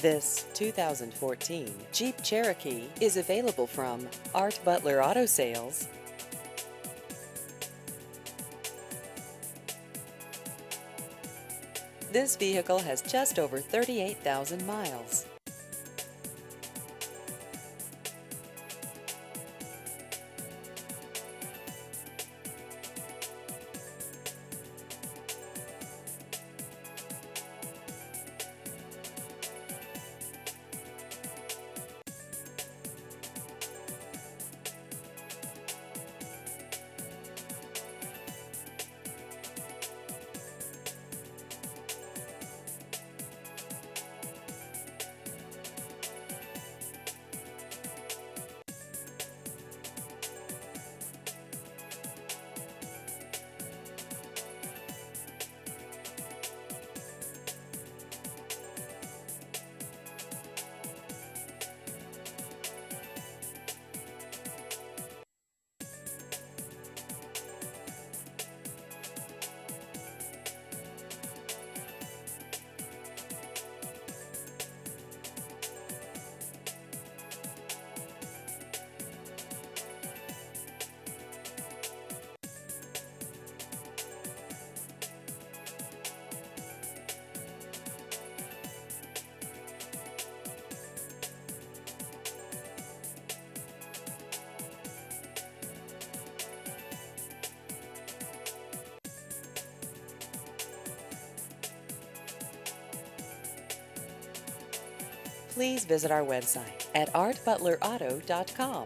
This 2014 Jeep Cherokee is available from Art Butler Auto Sales. This vehicle has just over 38,000 miles. Please visit our website at artbutlerauto.com.